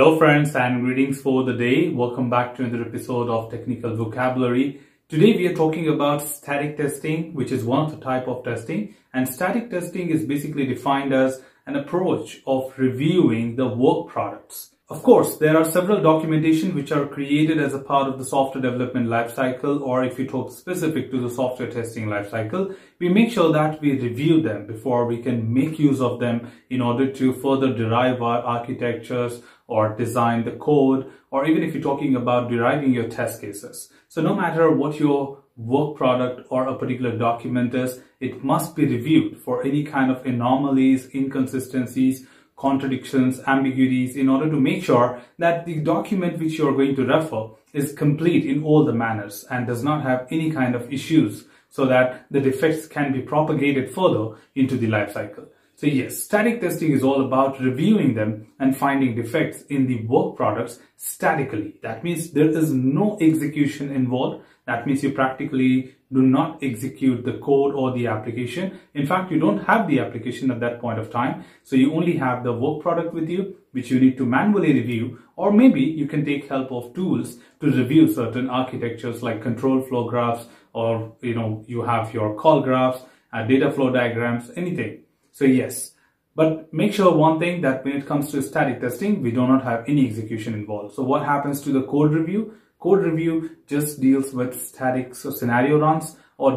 Hello friends and greetings for the day. Welcome back to another episode of Technical Vocabulary. Today we are talking about static testing, which is one of the type of testing. And static testing is basically defined as an approach of reviewing the work products. Of course, there are several documentation which are created as a part of the software development lifecycle, or if you talk specific to the software testing lifecycle, we make sure that we review them before we can make use of them in order to further derive our architectures or design the code, or even if you're talking about deriving your test cases. So no matter what your work product or a particular document is, it must be reviewed for any kind of anomalies, inconsistencies, contradictions, ambiguities in order to make sure that the document which you are going to refer is complete in all the manners and does not have any kind of issues so that the defects can be propagated further into the life cycle. So yes, static testing is all about reviewing them and finding defects in the work products statically. That means there is no execution involved. That means you practically do not execute the code or the application. In fact, you don't have the application at that point of time. So you only have the work product with you, which you need to manually review, or maybe you can take help of tools to review certain architectures like control flow graphs, or, you know, you have your call graphs, uh, data flow diagrams, anything. So yes, but make sure one thing that when it comes to static testing, we do not have any execution involved. So what happens to the code review? Code review just deals with static so scenario runs or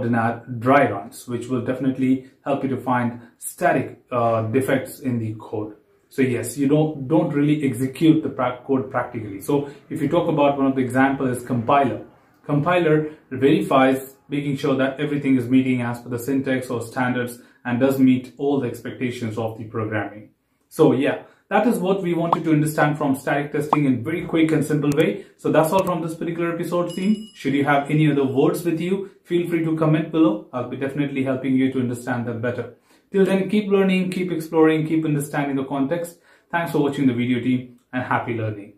dry runs, which will definitely help you to find static uh, defects in the code. So yes, you don't, don't really execute the code practically. So if you talk about one of the examples is compiler. Compiler verifies making sure that everything is meeting as per the syntax or standards and does meet all the expectations of the programming. So yeah, that is what we wanted to understand from static testing in very quick and simple way. So that's all from this particular episode team. Should you have any other words with you, feel free to comment below. I'll be definitely helping you to understand them better. Till then, keep learning, keep exploring, keep understanding the context. Thanks for watching the video team and happy learning.